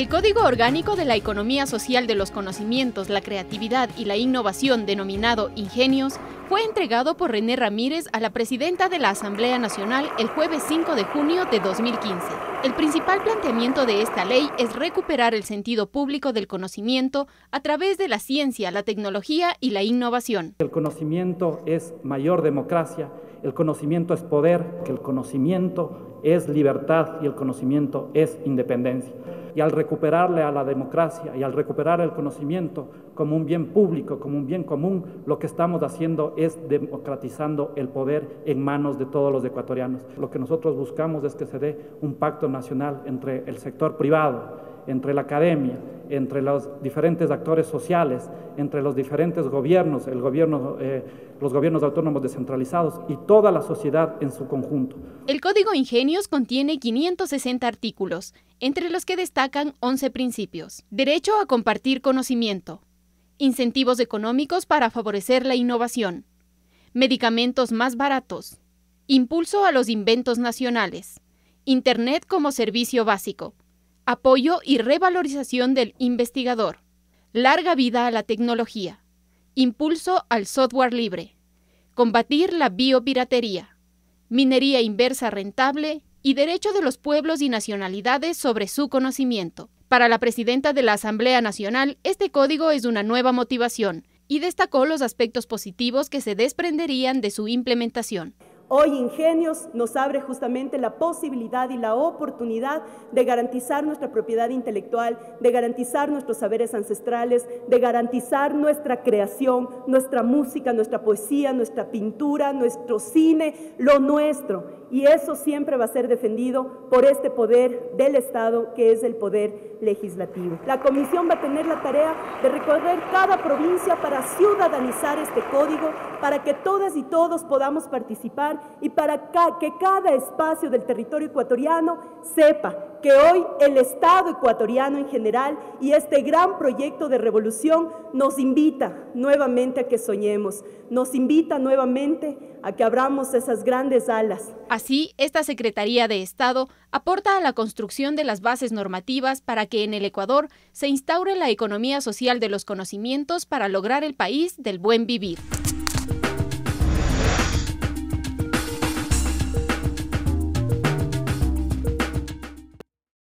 El Código Orgánico de la Economía Social de los Conocimientos, la Creatividad y la Innovación, denominado Ingenios, fue entregado por René Ramírez a la presidenta de la Asamblea Nacional el jueves 5 de junio de 2015. El principal planteamiento de esta ley es recuperar el sentido público del conocimiento a través de la ciencia, la tecnología y la innovación. El conocimiento es mayor democracia, el conocimiento es poder, el conocimiento es libertad y el conocimiento es independencia y al recuperarle a la democracia y al recuperar el conocimiento como un bien público, como un bien común, lo que estamos haciendo es democratizando el poder en manos de todos los ecuatorianos. Lo que nosotros buscamos es que se dé un pacto nacional entre el sector privado, entre la academia, entre los diferentes actores sociales, entre los diferentes gobiernos, el gobierno, eh, los gobiernos autónomos descentralizados y toda la sociedad en su conjunto. El Código Ingenios contiene 560 artículos, entre los que destacan 11 principios. Derecho a compartir conocimiento. Incentivos económicos para favorecer la innovación. Medicamentos más baratos. Impulso a los inventos nacionales. Internet como servicio básico. Apoyo y revalorización del investigador, larga vida a la tecnología, impulso al software libre, combatir la biopiratería, minería inversa rentable y derecho de los pueblos y nacionalidades sobre su conocimiento. Para la presidenta de la Asamblea Nacional, este código es una nueva motivación y destacó los aspectos positivos que se desprenderían de su implementación. Hoy Ingenios nos abre justamente la posibilidad y la oportunidad de garantizar nuestra propiedad intelectual, de garantizar nuestros saberes ancestrales, de garantizar nuestra creación, nuestra música, nuestra poesía, nuestra pintura, nuestro cine, lo nuestro. Y eso siempre va a ser defendido por este poder del Estado que es el poder legislativo. La comisión va a tener la tarea de recorrer cada provincia para ciudadanizar este código, para que todas y todos podamos participar y para que cada espacio del territorio ecuatoriano sepa que hoy el Estado ecuatoriano en general y este gran proyecto de revolución nos invita nuevamente a que soñemos, nos invita nuevamente a que abramos esas grandes alas. Así, esta Secretaría de Estado aporta a la construcción de las bases normativas para que en el Ecuador se instaure la economía social de los conocimientos para lograr el país del buen vivir.